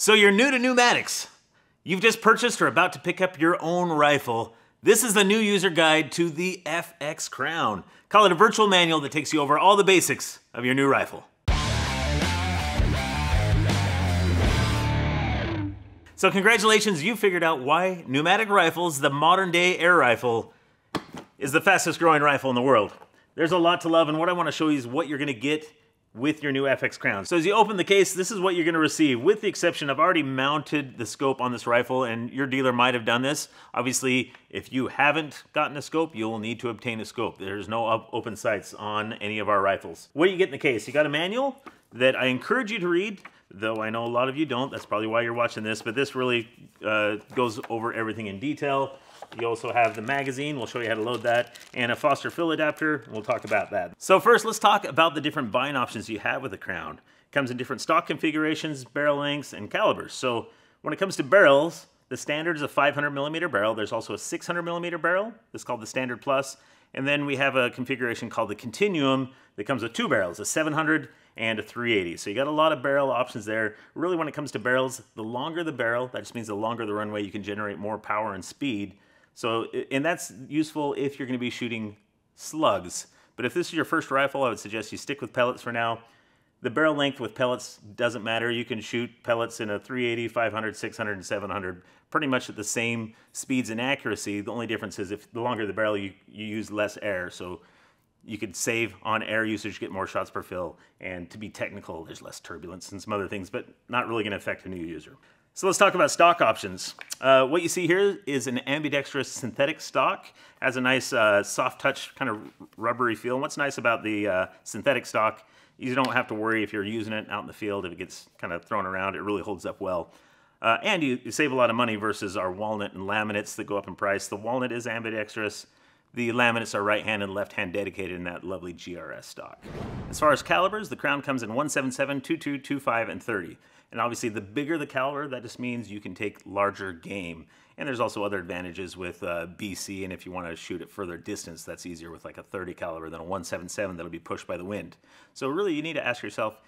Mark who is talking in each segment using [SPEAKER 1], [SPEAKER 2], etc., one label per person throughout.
[SPEAKER 1] So you're new to pneumatics. You've just purchased or about to pick up your own rifle. This is the new user guide to the FX Crown. Call it a virtual manual that takes you over all the basics of your new rifle. So congratulations, you figured out why pneumatic rifles, the modern day air rifle, is the fastest growing rifle in the world. There's a lot to love and what I wanna show you is what you're gonna get with your new FX Crown. So as you open the case, this is what you're gonna receive, with the exception I've already mounted the scope on this rifle, and your dealer might have done this. Obviously, if you haven't gotten a scope, you will need to obtain a scope. There's no open sights on any of our rifles. What do you get in the case? You got a manual that I encourage you to read, though I know a lot of you don't. That's probably why you're watching this, but this really uh, goes over everything in detail. You also have the magazine, we'll show you how to load that, and a Foster fill adapter, we'll talk about that. So first, let's talk about the different buying options you have with the Crown. It comes in different stock configurations, barrel lengths, and calibers. So when it comes to barrels, the standard is a 500 millimeter barrel. There's also a 600 millimeter barrel. It's called the Standard Plus. And then we have a configuration called the Continuum that comes with two barrels, a 700 and a 380. So you got a lot of barrel options there. Really, when it comes to barrels, the longer the barrel, that just means the longer the runway, you can generate more power and speed. So, and that's useful if you're gonna be shooting slugs. But if this is your first rifle, I would suggest you stick with pellets for now. The barrel length with pellets doesn't matter. You can shoot pellets in a 380, 500, 600, and 700 pretty much at the same speeds and accuracy. The only difference is if the longer the barrel, you, you use less air. So you could save on air usage, get more shots per fill. And to be technical, there's less turbulence and some other things, but not really gonna affect a new user. So let's talk about stock options. Uh, what you see here is an ambidextrous synthetic stock. Has a nice uh, soft touch kind of rubbery feel. And what's nice about the uh, synthetic stock, is you don't have to worry if you're using it out in the field, if it gets kind of thrown around, it really holds up well. Uh, and you, you, save a lot of money versus our walnut and laminates that go up in price. The walnut is ambidextrous. The laminates are right hand and left hand dedicated in that lovely GRS stock. As far as calibers, the Crown comes in 177, 22, 25, and 30. And obviously, the bigger the caliber, that just means you can take larger game. And there's also other advantages with uh, BC, and if you want to shoot at further distance, that's easier with like a 30 caliber than a 177 that'll be pushed by the wind. So really, you need to ask yourself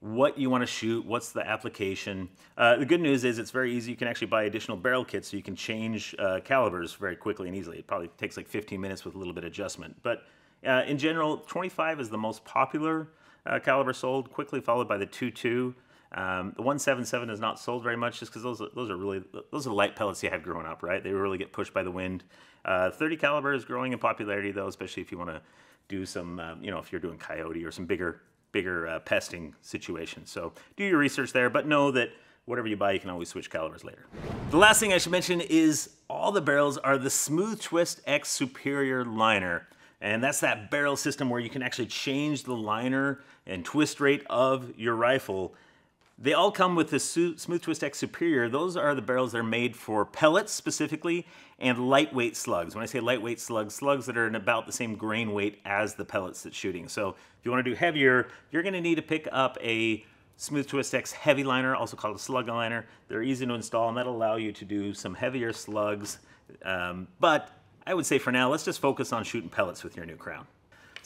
[SPEAKER 1] what you want to shoot, what's the application. Uh, the good news is it's very easy. You can actually buy additional barrel kits so you can change uh, calibers very quickly and easily. It probably takes like 15 minutes with a little bit of adjustment. But uh, in general, 25 is the most popular uh, caliber sold, quickly followed by the 2.2. Um, the 177 is not sold very much just because those, are, those are really, those are light pellets you had growing up, right? They really get pushed by the wind. Uh, 30 caliber is growing in popularity though, especially if you want to do some, um, you know, if you're doing coyote or some bigger, bigger uh, pesting situations. So do your research there, but know that whatever you buy, you can always switch calibers later. The last thing I should mention is all the barrels are the Smooth Twist X Superior Liner. And that's that barrel system where you can actually change the liner and twist rate of your rifle they all come with the Smooth Twist X Superior. Those are the barrels that are made for pellets specifically and lightweight slugs. When I say lightweight slugs, slugs that are in about the same grain weight as the pellets that's shooting. So if you want to do heavier, you're going to need to pick up a Smooth Twist X heavy liner, also called a slug liner. They're easy to install and that'll allow you to do some heavier slugs. Um, but I would say for now, let's just focus on shooting pellets with your new crown.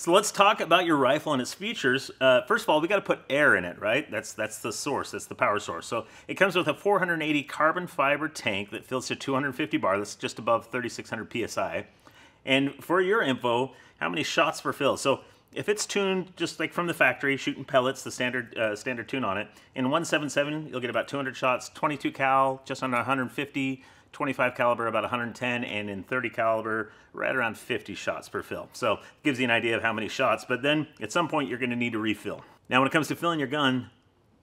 [SPEAKER 1] So let's talk about your rifle and its features. Uh, first of all, we got to put air in it, right? That's that's the source. That's the power source. So it comes with a 480 carbon fiber tank that fills to 250 bar. That's just above 3,600 psi. And for your info, how many shots per fill? So if it's tuned just like from the factory, shooting pellets, the standard uh, standard tune on it, in 177 you'll get about 200 shots. 22 cal, just under 150. 25 caliber about 110 and in 30 caliber right around 50 shots per fill. So it gives you an idea of how many shots, but then at some point you're gonna need to refill. Now when it comes to filling your gun,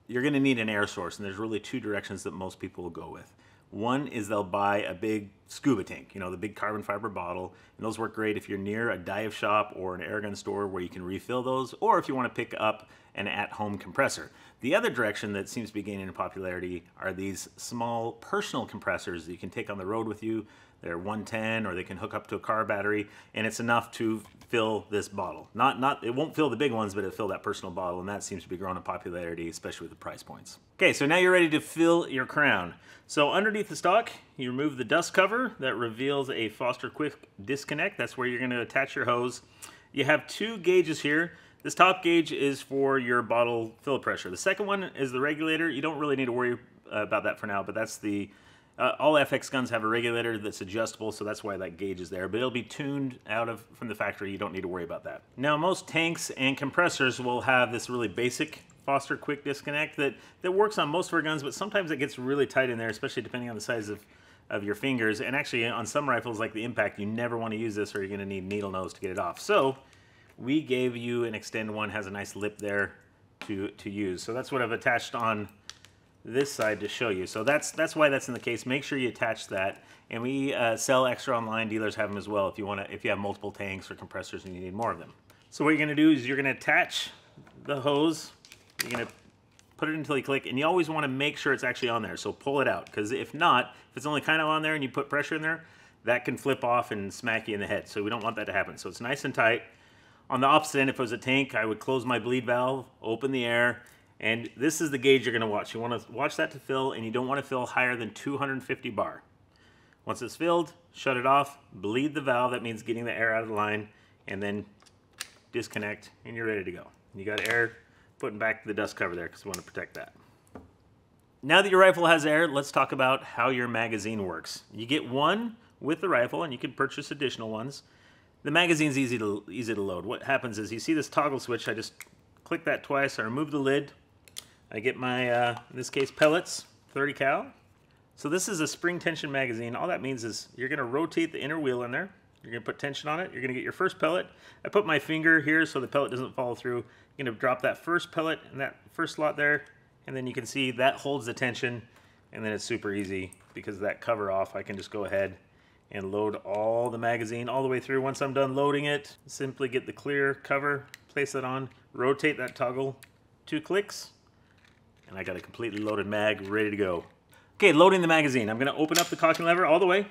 [SPEAKER 1] you're gonna need an air source and there's really two directions that most people will go with. One is they'll buy a big scuba tank, you know, the big carbon fiber bottle, and those work great if you're near a dive shop or an airgun store where you can refill those, or if you want to pick up an at-home compressor. The other direction that seems to be gaining in popularity are these small personal compressors that you can take on the road with you. They're 110 or they can hook up to a car battery and it's enough to fill this bottle. Not, not, it won't fill the big ones, but it'll fill that personal bottle and that seems to be growing in popularity, especially with the price points. Okay, so now you're ready to fill your crown. So underneath the stock, you remove the dust cover that reveals a Foster Quick disconnect. That's where you're gonna attach your hose. You have two gauges here. This top gauge is for your bottle fill pressure. The second one is the regulator. You don't really need to worry about that for now, but that's the uh, all FX guns have a regulator that's adjustable, so that's why that gauge is there. But it'll be tuned out of from the factory. You don't need to worry about that. Now, most tanks and compressors will have this really basic Foster quick disconnect that, that works on most of our guns, but sometimes it gets really tight in there, especially depending on the size of, of your fingers. And actually, on some rifles like the Impact, you never want to use this or you're going to need needle nose to get it off. So we gave you an extend one, has a nice lip there to, to use. So that's what I've attached on this side to show you. So that's that's why that's in the case. Make sure you attach that. And we uh, sell extra online. Dealers have them as well if you want to if you have multiple tanks or compressors and you need more of them. So what you're going to do is you're going to attach the hose. You're going to put it until you click, and you always want to make sure it's actually on there. So pull it out, because if not, if it's only kind of on there and you put pressure in there, that can flip off and smack you in the head. So we don't want that to happen. So it's nice and tight. On the opposite end, if it was a tank, I would close my bleed valve, open the air, and this is the gauge you're going to watch. You want to watch that to fill, and you don't want to fill higher than 250 bar. Once it's filled, shut it off, bleed the valve. That means getting the air out of the line, and then disconnect, and you're ready to go. You got air putting back the dust cover there because we want to protect that. Now that your rifle has air, let's talk about how your magazine works. You get one with the rifle, and you can purchase additional ones. The magazine's easy to easy to load. What happens is you see this toggle switch. I just click that twice. I remove the lid, I get my, uh, in this case, pellets, 30 cal. So this is a spring tension magazine. All that means is you're gonna rotate the inner wheel in there. You're gonna put tension on it. You're gonna get your first pellet. I put my finger here so the pellet doesn't fall through. You're gonna drop that first pellet in that first slot there, and then you can see that holds the tension, and then it's super easy because that cover off, I can just go ahead and load all the magazine all the way through. Once I'm done loading it, simply get the clear cover, place it on, rotate that toggle, two clicks, and I got a completely loaded mag ready to go. Okay, loading the magazine. I'm gonna open up the cocking lever all the way.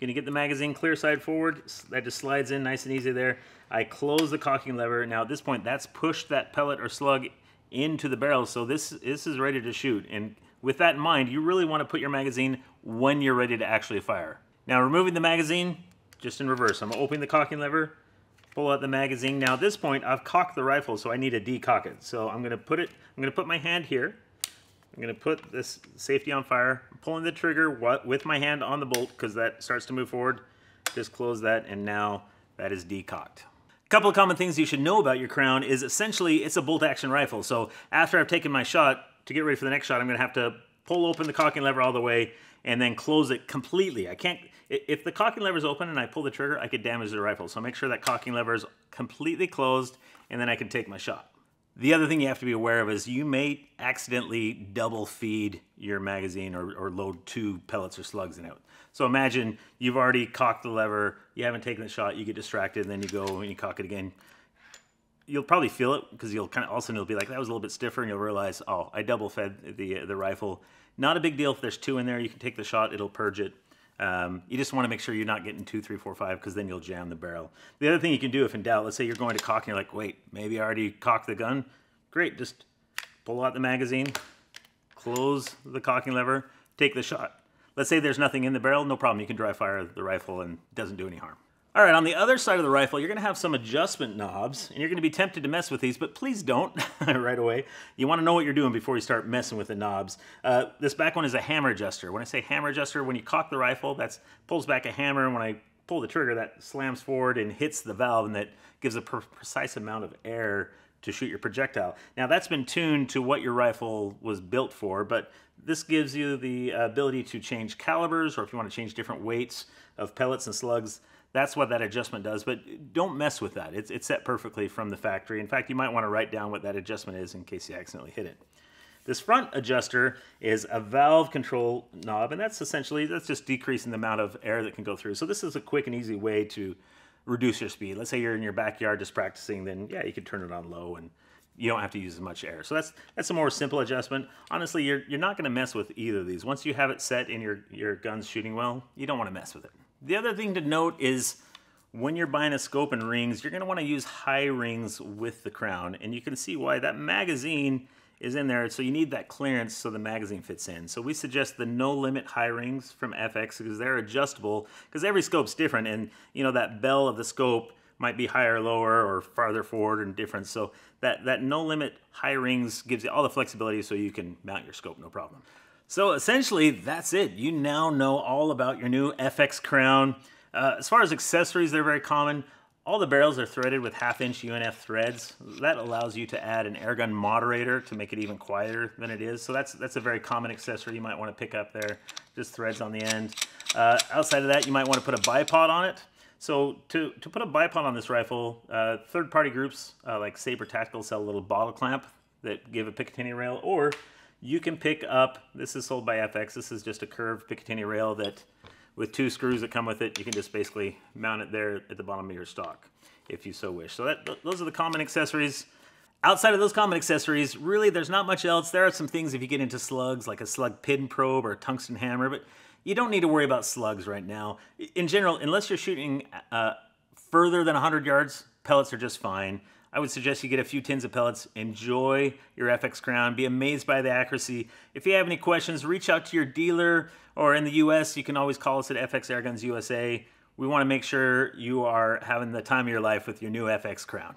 [SPEAKER 1] Gonna get the magazine clear side forward. That just slides in nice and easy there. I close the cocking lever. Now at this point, that's pushed that pellet or slug into the barrel. So this, this is ready to shoot. And with that in mind, you really wanna put your magazine when you're ready to actually fire. Now removing the magazine, just in reverse. I'm opening the cocking lever, pull out the magazine. Now at this point, I've cocked the rifle, so I need to decock it. So I'm gonna put it, I'm gonna put my hand here. I'm gonna put this safety on fire, I'm pulling the trigger what, with my hand on the bolt because that starts to move forward. Just close that, and now that is decocked. A couple of common things you should know about your Crown is essentially it's a bolt action rifle. So after I've taken my shot, to get ready for the next shot, I'm gonna have to pull open the cocking lever all the way and then close it completely. I can't, if the cocking lever is open and I pull the trigger, I could damage the rifle. So make sure that cocking lever is completely closed and then I can take my shot. The other thing you have to be aware of is you may accidentally double feed your magazine or, or, load two pellets or slugs in it. So imagine you've already cocked the lever, you haven't taken the shot, you get distracted, and then you go and you cock it again. You'll probably feel it because you'll kind of also you'll be like that was a little bit stiffer, and you'll realize, oh, I double fed the the rifle. Not a big deal if there's two in there. You can take the shot, it'll purge it. Um, you just want to make sure you're not getting two, three, four, five, because then you'll jam the barrel. The other thing you can do if in doubt, let's say you're going to cock and you're like, wait, maybe I already cocked the gun. Great, just pull out the magazine, close the cocking lever, take the shot. Let's say there's nothing in the barrel, no problem. You can dry fire the rifle and it doesn't do any harm. All right, on the other side of the rifle, you're gonna have some adjustment knobs, and you're gonna be tempted to mess with these, but please don't right away. You wanna know what you're doing before you start messing with the knobs. Uh, this back one is a hammer adjuster. When I say hammer adjuster, when you cock the rifle, that pulls back a hammer, and when I pull the trigger, that slams forward and hits the valve, and that gives a pre precise amount of air to shoot your projectile. Now that's been tuned to what your rifle was built for, but this gives you the uh, ability to change calibers, or if you wanna change different weights of pellets and slugs, that's what that adjustment does, but don't mess with that. It's, it's set perfectly from the factory. In fact, you might want to write down what that adjustment is in case you accidentally hit it. This front adjuster is a valve control knob, and that's essentially, that's just decreasing the amount of air that can go through. So this is a quick and easy way to reduce your speed. Let's say you're in your backyard just practicing, then yeah, you can turn it on low and you don't have to use as much air. So that's that's a more simple adjustment. Honestly, you're, you're not gonna mess with either of these. Once you have it set and your, your gun's shooting well, you don't wanna mess with it. The other thing to note is when you're buying a scope and rings, you're gonna wanna use high rings with the crown. And you can see why that magazine is in there. So you need that clearance so the magazine fits in. So we suggest the no limit high rings from FX because they're adjustable because every scope's different. And you know, that bell of the scope might be higher, lower, or farther forward and different. So that, that no limit high rings gives you all the flexibility so you can mount your scope, no problem. So essentially, that's it. You now know all about your new FX Crown. Uh, as far as accessories, they're very common. All the barrels are threaded with half-inch UNF threads. That allows you to add an airgun moderator to make it even quieter than it is. So that's that's a very common accessory you might want to pick up there. Just threads on the end. Uh, outside of that, you might want to put a bipod on it. So to, to put a bipod on this rifle, uh, third-party groups uh, like Saber Tactical sell a little bottle clamp that give a Picatinny rail, or you can pick up, this is sold by FX, this is just a curved Picatinny rail that with two screws that come with it, you can just basically mount it there at the bottom of your stock if you so wish. So that, those are the common accessories. Outside of those common accessories, really there's not much else. There are some things if you get into slugs, like a slug pin probe or a tungsten hammer, but you don't need to worry about slugs right now. In general, unless you're shooting uh, further than 100 yards, pellets are just fine. I would suggest you get a few tins of pellets, enjoy your FX Crown, be amazed by the accuracy. If you have any questions, reach out to your dealer, or in the US, you can always call us at FX Airguns USA. We want to make sure you are having the time of your life with your new FX Crown.